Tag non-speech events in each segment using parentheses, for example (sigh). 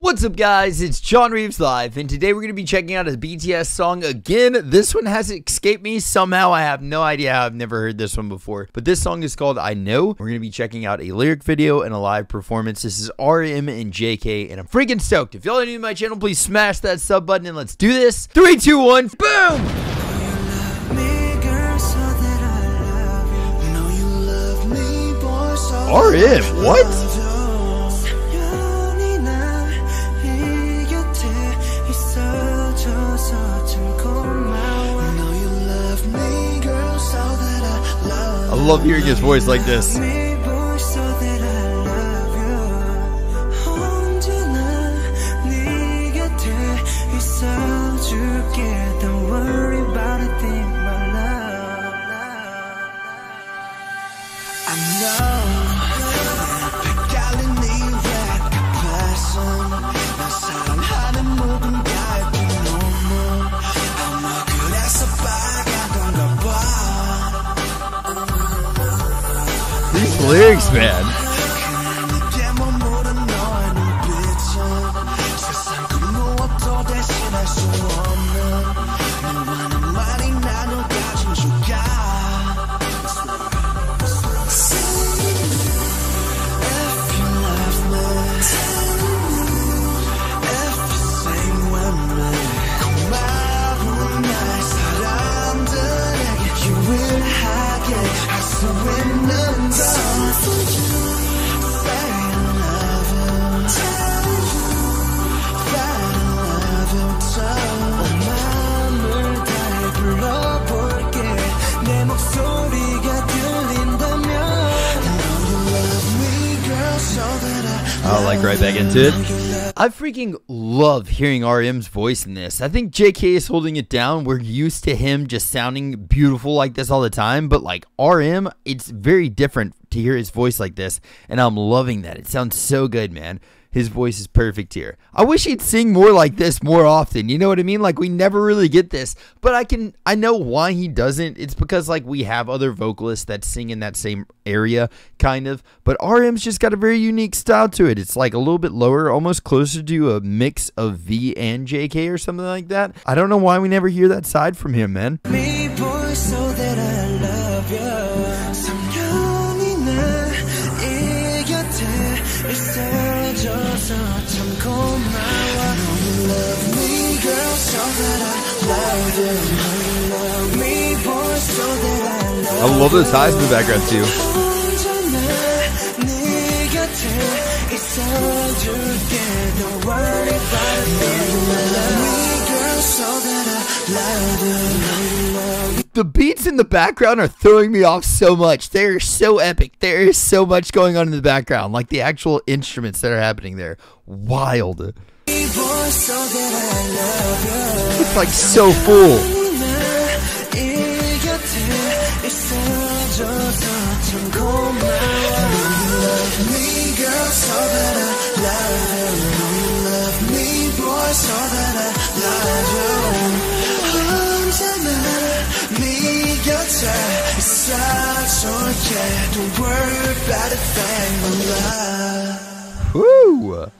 What's up guys, it's John Reaves Live, and today we're going to be checking out a BTS song again. This one has escaped me somehow, I have no idea I've never heard this one before. But this song is called I Know. We're going to be checking out a lyric video and a live performance. This is RM and JK, and I'm freaking stoked. If y'all are new to my channel, please smash that sub button and let's do this. Three, two, one, boom! RM, what? I love hearing his voice like this. Lyrics, I'll like right back into it. I freaking love hearing RM's voice in this. I think JK is holding it down. We're used to him just sounding beautiful like this all the time, but like RM, it's very different to hear his voice like this, and I'm loving that. It sounds so good, man. His voice is perfect here. I wish he'd sing more like this more often. You know what I mean? Like we never really get this, but I can I know why he doesn't. It's because like we have other vocalists that sing in that same area kind of, but RM's just got a very unique style to it. It's like a little bit lower, almost closer to a mix of V and JK or something like that. I don't know why we never hear that side from him, man. I love those highs in the background too. The beats in the background are throwing me off so much. They're so epic. There is so much going on in the background, like the actual instruments that are happening there. Wild. (laughs) It's like so full. Woo!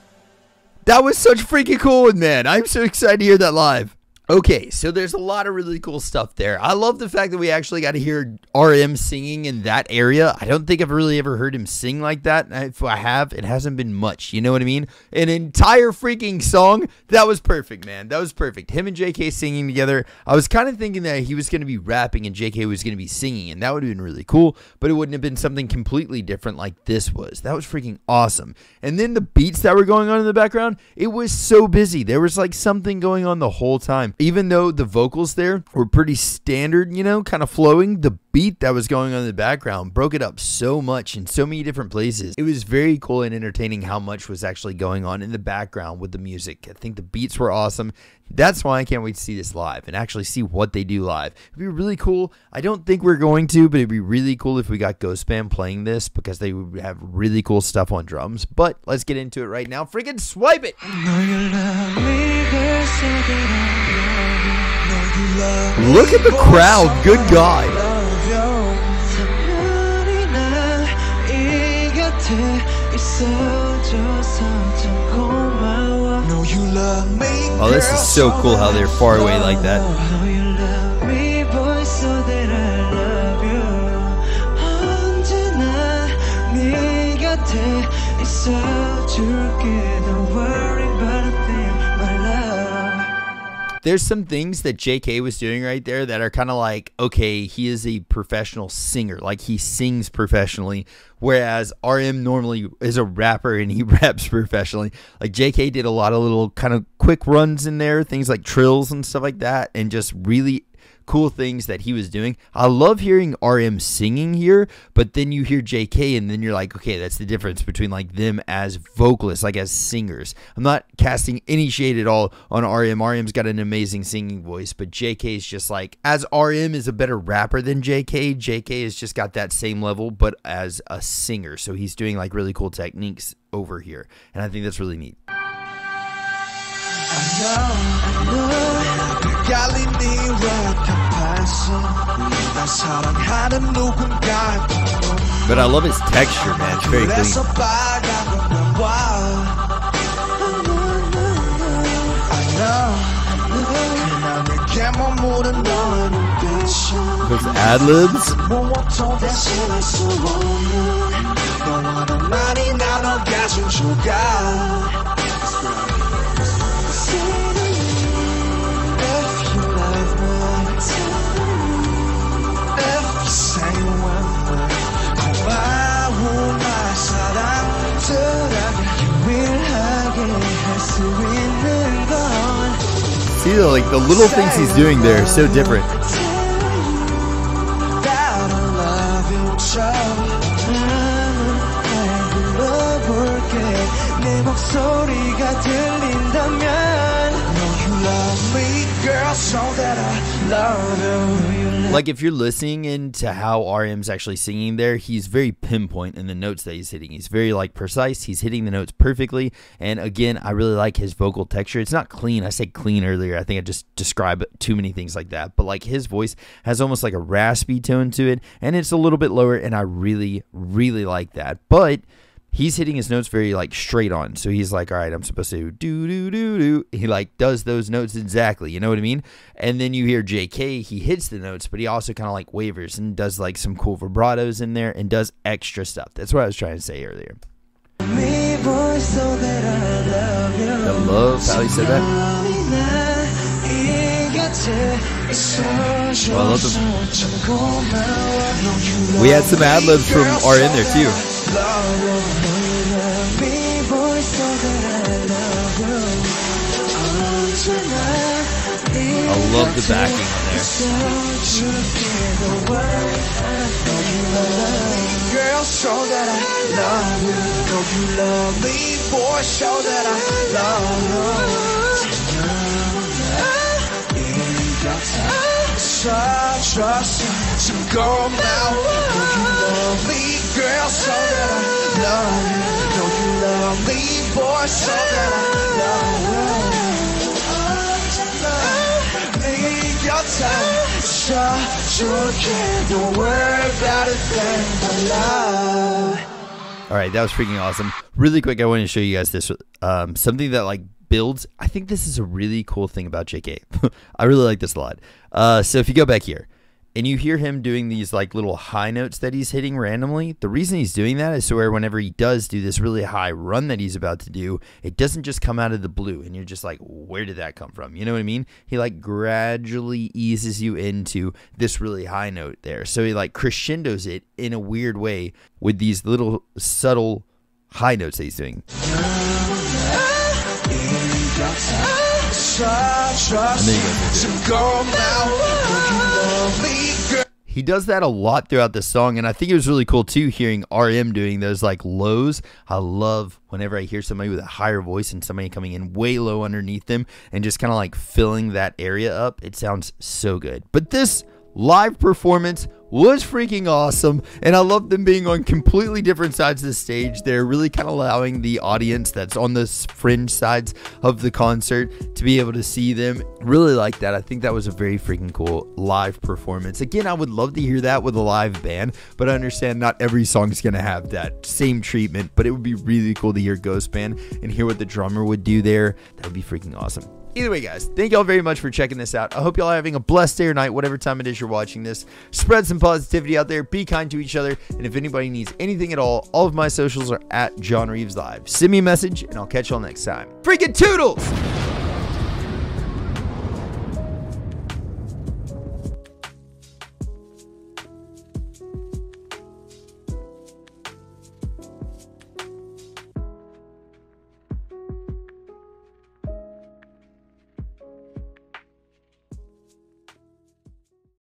That was such freaking cool, man. I'm so excited to hear that live. Okay, so there's a lot of really cool stuff there. I love the fact that we actually got to hear RM singing in that area. I don't think I've really ever heard him sing like that. If I have, it hasn't been much. You know what I mean? An entire freaking song. That was perfect, man. That was perfect. Him and JK singing together. I was kind of thinking that he was going to be rapping and JK was going to be singing, and that would have been really cool, but it wouldn't have been something completely different like this was. That was freaking awesome. And then the beats that were going on in the background, it was so busy. There was like something going on the whole time even though the vocals there were pretty standard, you know, kind of flowing, the beat that was going on in the background broke it up so much in so many different places. It was very cool and entertaining how much was actually going on in the background with the music. I think the beats were awesome. That's why I can't wait to see this live and actually see what they do live. It'd be really cool. I don't think we're going to, but it'd be really cool if we got Ghostband playing this because they would have really cool stuff on drums. But let's get into it right now. Freaking swipe it! Look at the crowd. Good God. Oh, this is so cool how they're far away like that. There's some things that JK was doing right there that are kind of like, okay, he is a professional singer. Like he sings professionally, whereas RM normally is a rapper and he (laughs) raps professionally. Like JK did a lot of little kind of quick runs in there, things like trills and stuff like that, and just really cool things that he was doing. I love hearing RM singing here, but then you hear JK and then you're like, okay, that's the difference between like them as vocalists, like as singers. I'm not casting any shade at all on RM. RM's got an amazing singing voice, but JK is just like as RM is a better rapper than JK, JK has just got that same level but as a singer. So he's doing like really cool techniques over here. And I think that's really neat. But I love his texture, man. It's very clean. Those ad libs. See, the, like the little things he's doing there are so different. Like if you're listening into how RM's actually singing there, he's very pinpoint in the notes that he's hitting. He's very like precise. He's hitting the notes perfectly. And again, I really like his vocal texture. It's not clean. I said clean earlier. I think I just described too many things like that. But like his voice has almost like a raspy tone to it, and it's a little bit lower. And I really, really like that. But he's hitting his notes very like straight on. So he's like, all right, I'm supposed to do do do do. He like does those notes exactly. You know what I mean? And then you hear J.K. He hits the notes, but he also kind of like wavers and does like some cool vibratos in there and does extra stuff. That's what I was trying to say earlier. I love how he said that. Love them. We had some ad libs from R in there too. I love the backing on there. Girl, show that I love you. Know you love me, boy. Show that I love you. Now. Know you love me, girl. That I love you. You love me, boy. That I love you. All right, that was freaking awesome. Really quick, I want to show you guys this um, something that like builds. I think this is a really cool thing about JK. (laughs) I really like this a lot. Uh, so if you go back here, and you hear him doing these like little high notes that he's hitting randomly. The reason he's doing that is so where whenever he does do this really high run that he's about to do, it doesn't just come out of the blue and you're just like, where did that come from? You know what I mean? He like gradually eases you into this really high note there. So he like crescendos it in a weird way with these little subtle high notes that he's doing. And then he goes he does that a lot throughout the song, and I think it was really cool too hearing RM doing those like lows. I love whenever I hear somebody with a higher voice and somebody coming in way low underneath them and just kind of like filling that area up. It sounds so good. But this live performance was freaking awesome. And I love them being on completely different sides of the stage. They're really kind of allowing the audience that's on the fringe sides of the concert to be able to see them. Really like that. I think that was a very freaking cool live performance. Again, I would love to hear that with a live band, but I understand not every song is going to have that same treatment. But it would be really cool to hear Ghost Band and hear what the drummer would do there. That would be freaking awesome. Either way, guys, thank y'all very much for checking this out. I hope y'all are having a blessed day or night, whatever time it is you're watching this. Spread some positivity out there. Be kind to each other. And if anybody needs anything at all, all of my socials are at John Reaves Live. Send me a message, and I'll catch y'all next time. Freaking toodles!